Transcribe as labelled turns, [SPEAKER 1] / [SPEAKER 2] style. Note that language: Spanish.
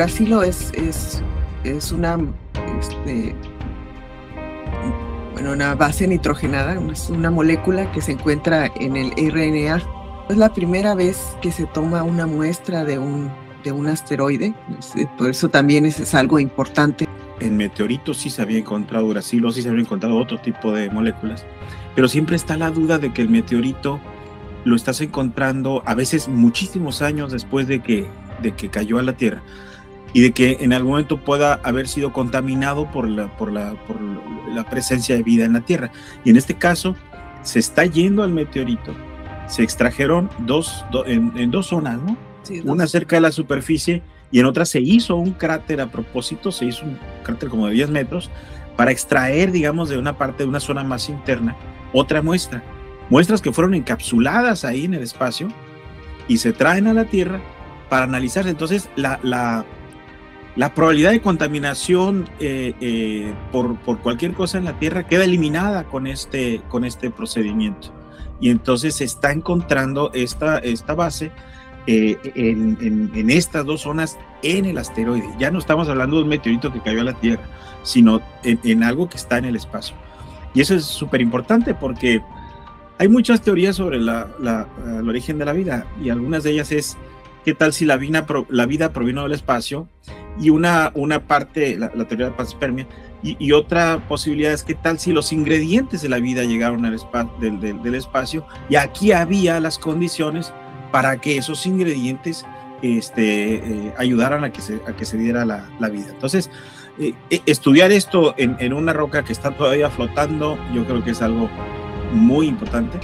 [SPEAKER 1] uracilo es, es, es una, este, bueno, una base nitrogenada, es una molécula que se encuentra en el RNA. Es la primera vez que se toma una muestra de un, de un asteroide, por eso también es, es algo importante.
[SPEAKER 2] En meteoritos sí se había encontrado uracilo, sí se había encontrado otro tipo de moléculas, pero siempre está la duda de que el meteorito lo estás encontrando a veces muchísimos años después de que, de que cayó a la Tierra y de que en algún momento pueda haber sido contaminado por la, por la, por la presencia de vida en la Tierra. Y en este caso, se está yendo al meteorito. Se extrajeron dos, en, dos zonas, ¿no? Una cerca de la superficie y en otra se hizo un cráter a propósito, se hizo un cráter como de 10 metros para extraer, digamos, de una parte, de una zona más interna, otra muestra muestras que fueron encapsuladas ahí en el espacio y se traen a la Tierra para analizarse. Entonces, la, la, la probabilidad de contaminación eh, eh, por, por, cualquier cosa en la Tierra queda eliminada con este, con este procedimiento. Y entonces se está encontrando esta, esta base eh, en, estas dos zonas en el asteroide. Ya no estamos hablando de un meteorito que cayó a la Tierra, sino en, en algo que está en el espacio. Y eso es súper importante porque hay muchas teorías sobre la, el origen de la vida y algunas de ellas es qué tal si la vida, la vida provino del espacio y una, una parte, la, teoría de la panspermia, y, otra posibilidad es qué tal si los ingredientes de la vida llegaron al del, del, espacio y aquí había las condiciones para que esos ingredientes este, eh, ayudaran a que se, a que se diera la, la vida. Entonces, eh, eh, estudiar esto en, en una roca que está todavía flotando, yo creo que es algo muy importante.